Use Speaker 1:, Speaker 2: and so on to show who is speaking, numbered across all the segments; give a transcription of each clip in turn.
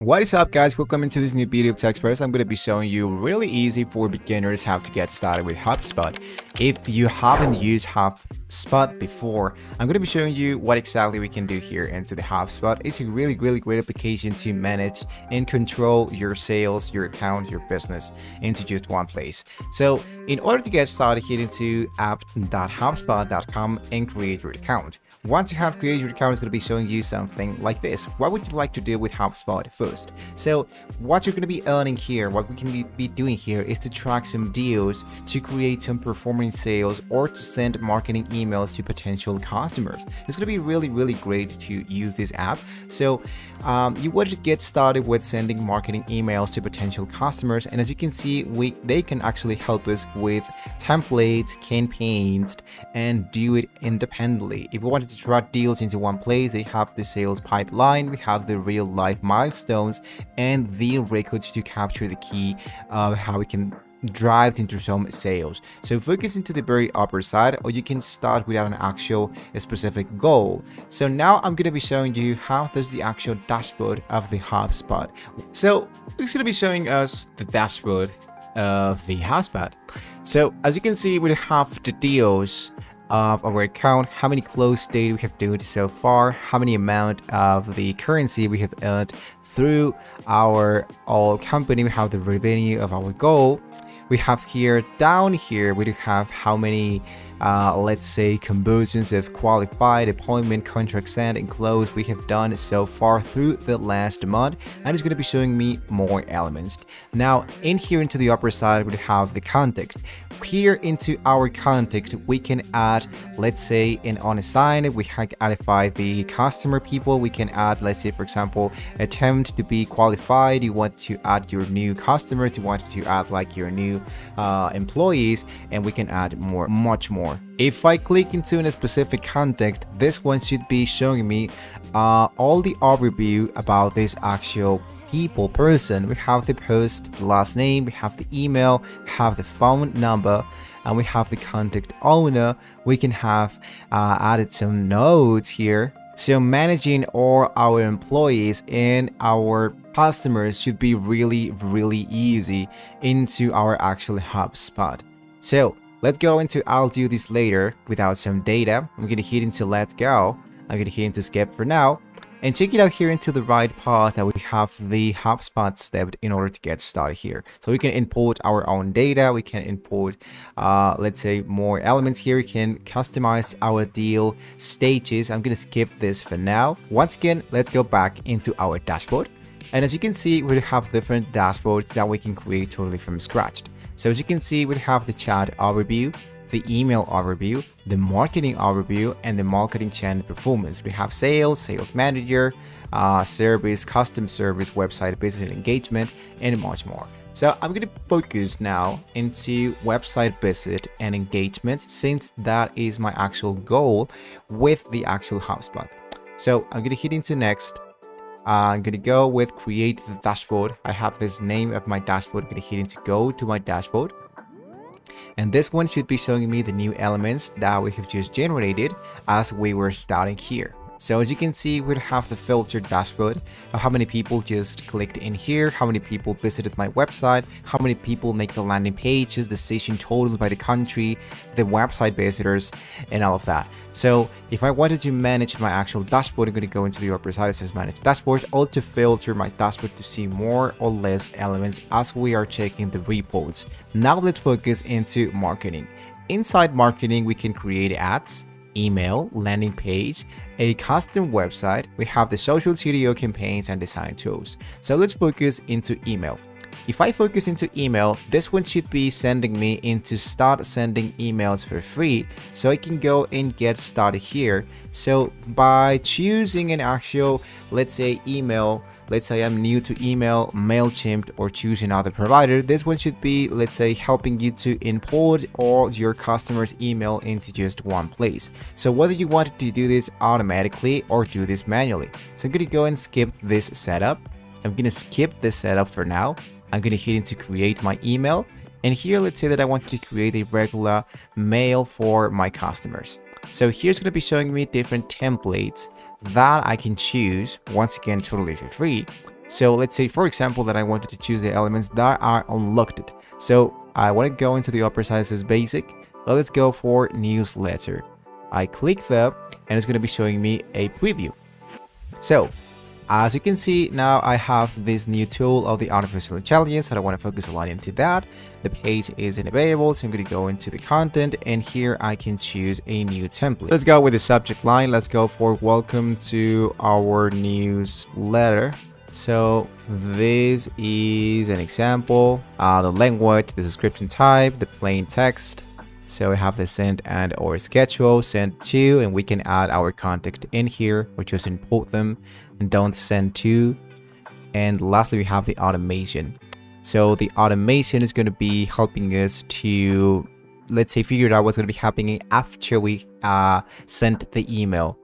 Speaker 1: What is up guys, welcome into this new video of Tech Express. I'm going to be showing you really easy for beginners how to get started with HubSpot. If you haven't used HubSpot before, I'm going to be showing you what exactly we can do here into the HubSpot. It's a really, really great application to manage and control your sales, your account, your business into just one place. So in order to get started, head into app.hubspot.com and create your account. Once you have created your account, it's going to be showing you something like this. What would you like to do with HubSpot first? So what you're going to be earning here, what we can be doing here is to track some deals, to create some performing sales, or to send marketing emails to potential customers. It's going to be really, really great to use this app. So um, you want to get started with sending marketing emails to potential customers. And as you can see, we they can actually help us with templates, campaigns, and do it independently. If we wanted to to track deals into one place. They have the sales pipeline, we have the real life milestones, and the records to capture the key of how we can drive into some sales. So focus into the very upper side or you can start without an actual specific goal. So now I'm going to be showing you how does the actual dashboard of the HubSpot. So it's going to be showing us the dashboard of the HubSpot. So as you can see, we have the deals of our account, how many close date we have done so far, how many amount of the currency we have earned through our all company, we have the revenue of our goal. We have here down here, we do have how many uh, let's say conversions of qualified appointment contract sent and closed we have done so far through the last month and it's going to be showing me more elements. Now in here into the upper side we have the context. Here into our context we can add let's say in unassigned we can identify the customer people. We can add let's say for example attempt to be qualified. You want to add your new customers. You want to add like your new uh, employees and we can add more much more if I click into a specific contact, this one should be showing me uh, all the overview about this actual people person. We have the post the last name we have the email have the phone number and we have the contact owner. We can have uh, added some notes here. So managing all our employees and our customers should be really really easy into our actual HubSpot so let's go into I'll do this later without some data I'm gonna hit into let's go I'm gonna hit into skip for now and check it out here into the right part that we have the HubSpot step in order to get started here. So we can import our own data. We can import, uh, let's say, more elements here. We can customize our deal stages. I'm going to skip this for now. Once again, let's go back into our dashboard. And as you can see, we have different dashboards that we can create totally from scratch. So as you can see, we have the chat overview, the email overview, the marketing overview, and the marketing channel performance. We have sales, sales manager, uh, service, custom service, website business engagement, and much more. So I'm going to focus now into website visit and engagement since that is my actual goal with the actual HubSpot. So I'm going to hit into next. I'm going to go with create the dashboard. I have this name of my dashboard. I'm going to hit into go to my dashboard. And this one should be showing me the new elements that we have just generated as we were starting here. So as you can see, we have the filtered dashboard of how many people just clicked in here, how many people visited my website, how many people make the landing pages, the session totals by the country, the website visitors, and all of that. So if I wanted to manage my actual dashboard, I'm going to go into the it says manage dashboard, or to filter my dashboard to see more or less elements as we are checking the reports. Now let's focus into marketing. Inside marketing, we can create ads, email, landing page, a custom website, we have the social CDO campaigns and design tools. So let's focus into email. If I focus into email, this one should be sending me into start sending emails for free so I can go and get started here. So by choosing an actual, let's say email let's say I'm new to email, MailChimp, or choose another provider, this one should be, let's say, helping you to import all your customers' email into just one place. So whether you want to do this automatically or do this manually. So I'm going to go and skip this setup. I'm going to skip this setup for now. I'm going to hit into create my email. And here, let's say that I want to create a regular mail for my customers. So here's going to be showing me different templates that I can choose, once again totally for free, So let's say, for example, that I wanted to choose the elements that are unlocked. So I want to go into the upper side, it basic. But let's go for newsletter. I click that and it's going to be showing me a preview. So as you can see, now I have this new tool of the artificial intelligence and I want to focus a lot into that. The page isn't available, so I'm going to go into the content and here I can choose a new template. Let's go with the subject line. Let's go for welcome to our newsletter. So this is an example, uh, the language, the description type, the plain text. So we have the send and or schedule, send to, and we can add our contact in here or just import them and don't send to. And lastly, we have the automation. So the automation is going to be helping us to, let's say, figure out what's going to be happening after we uh, sent the email.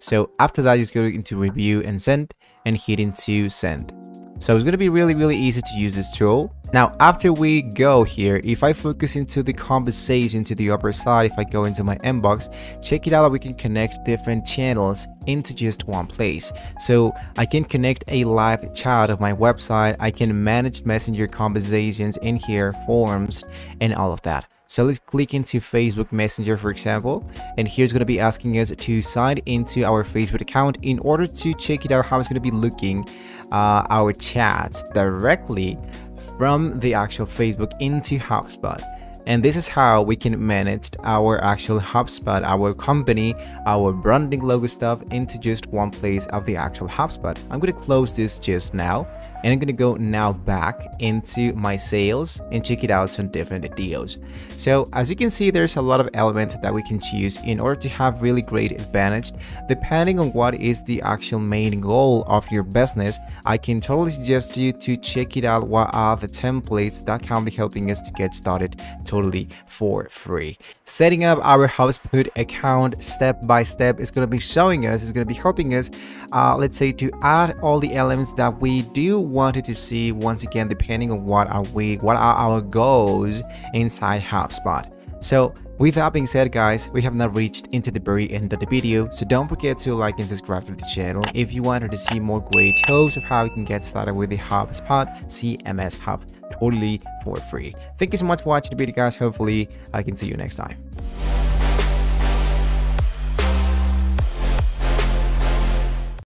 Speaker 1: So after that, just go into review and send and hit into send. So it's going to be really, really easy to use this tool. Now, after we go here, if I focus into the conversation to the upper side, if I go into my inbox, check it out we can connect different channels into just one place. So I can connect a live chat of my website. I can manage messenger conversations in here, forms, and all of that. So let's click into Facebook Messenger, for example, and here's going to be asking us to sign into our Facebook account in order to check it out how it's going to be looking uh, our chats directly from the actual Facebook into HubSpot. And this is how we can manage our actual HubSpot, our company, our branding logo stuff into just one place of the actual HubSpot. I'm going to close this just now and I'm gonna go now back into my sales and check it out some different deals. So as you can see, there's a lot of elements that we can choose in order to have really great advantage. Depending on what is the actual main goal of your business, I can totally suggest you to check it out what are the templates that can be helping us to get started totally for free. Setting up our HubSpot account step by step is to be showing us, is to be helping us, uh, let's say to add all the elements that we do wanted to see once again depending on what are we what are our goals inside HubSpot. So with that being said guys, we have now reached into the very end of the video, so don't forget to like and subscribe to the channel if you wanted to see more great tips of how you can get started with the HubSpot CMS Hub totally for free. Thank you so much for watching the video guys, hopefully I can see you next time.